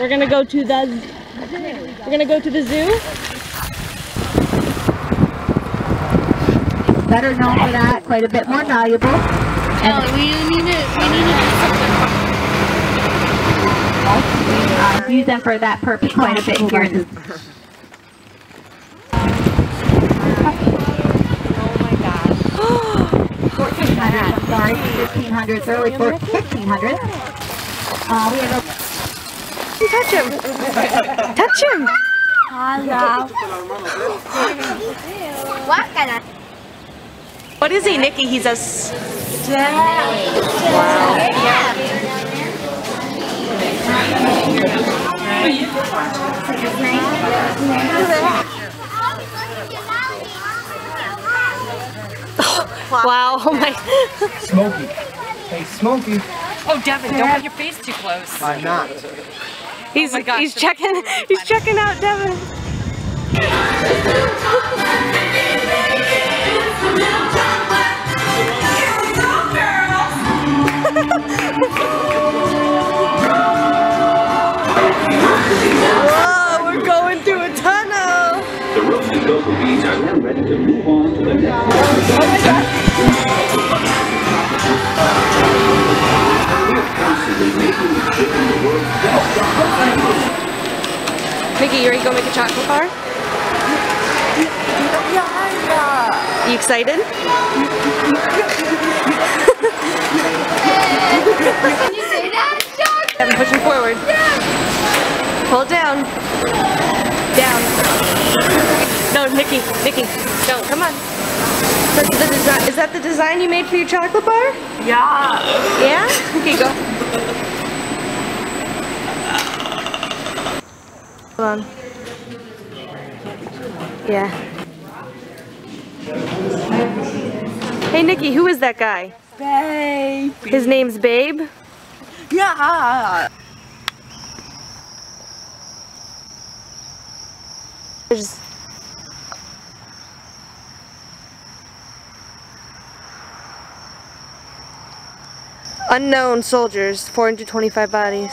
We're gonna go to the we're gonna go to the zoo. Better known for that, quite a bit more valuable. No, we need to, we need to do something. Uh, use them for that purpose quite a bit here in the Fourteen hundred, I'm sorry, fifteen hundreds, early four, fifteen hundred. Uh, we have a Touch him. Touch him. What kind of? What is he, Nikki? He's a. a s- wow. Oh my. Smokey. Hey, Smokey. Oh, Devin, don't put your face too close. I'm not. He's oh my gosh, he's that's checking he's checking out Devin. Whoa, we're going through a tunnel. The roasted cocoa beans are then ready to move on to the next. Oh we're Mickey, you ready to go make a chocolate bar? You excited? Can you say that? Devin, pushing forward. Pull down. Down. No, Nikki, Nikki, don't. Come on. That's the design. Is that the design you made for your chocolate bar? Yeah. Yeah? Okay, go. Hold on. Yeah. Hey, Nikki, who is that guy? Babe. His name's Babe? Yeah. There's... Unknown soldiers, 425 bodies.